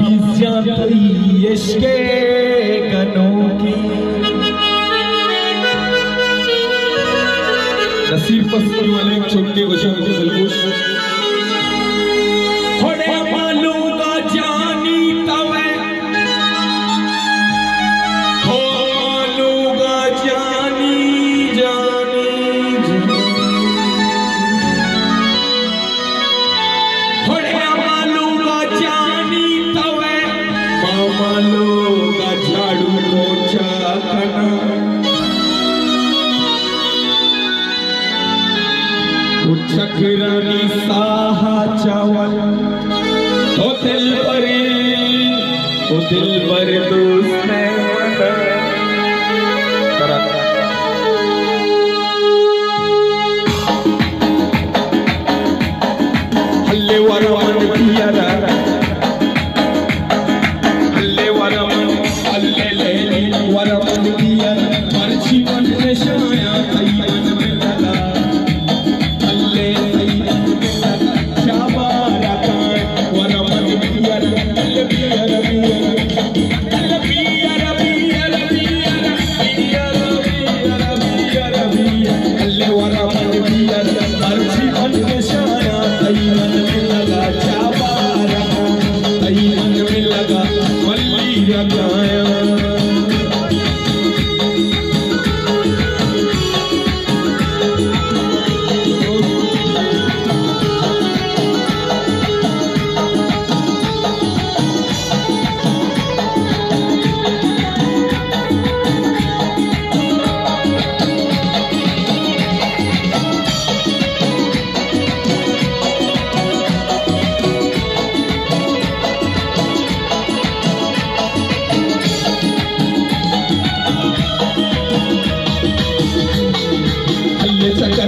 हदीसियाँ कोई इश्क गनों की। नसीब पसंद वाले छोटे बच्चों के दिलगुश चखरणी साहा चावल। तो दिल बरे तो दिल बरे दोस्त हल्ले वाला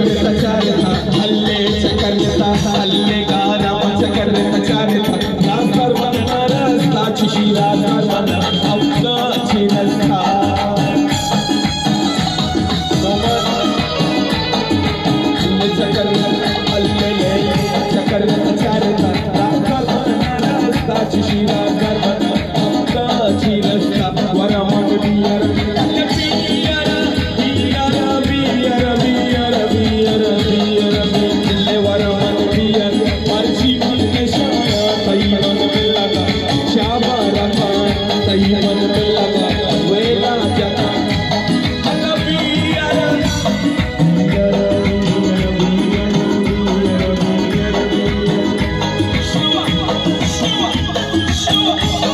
cabeça, cara. Oh,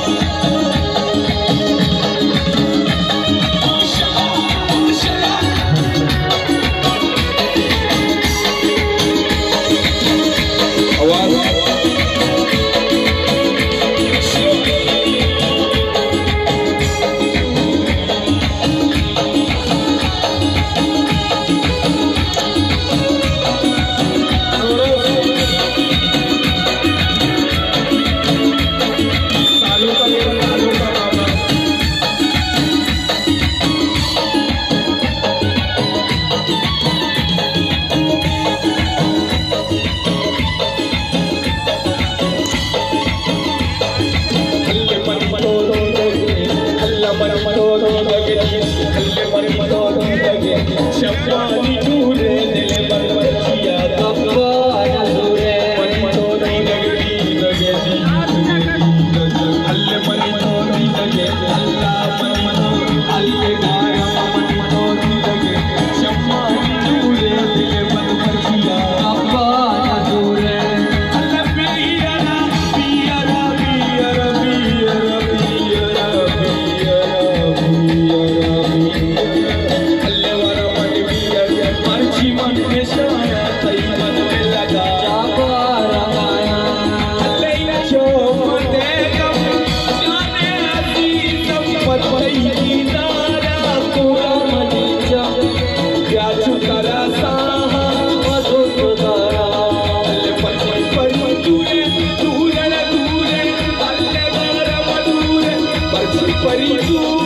Hare Parido.